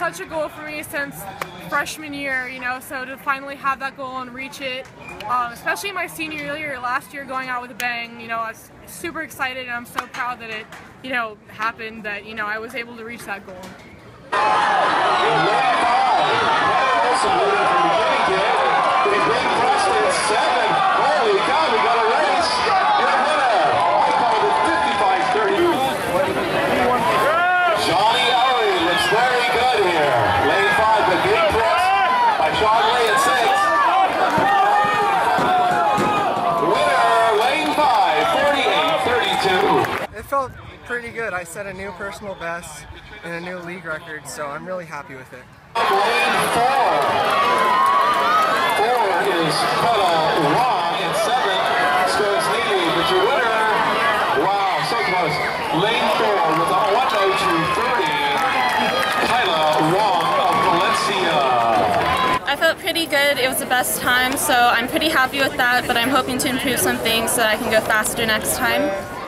such a goal for me since freshman year, you know, so to finally have that goal and reach it, um, especially my senior year last year going out with a bang, you know, I was super excited and I'm so proud that it, you know, happened that, you know, I was able to reach that goal. Felt pretty good. I set a new personal best and a new league record, so I'm really happy with it. Four. Is Wong. But your winner, wow, so close. Lane four with a 102.30, Kaila Wong of Valencia. I felt pretty good. It was the best time, so I'm pretty happy with that, but I'm hoping to improve some things so that I can go faster next time.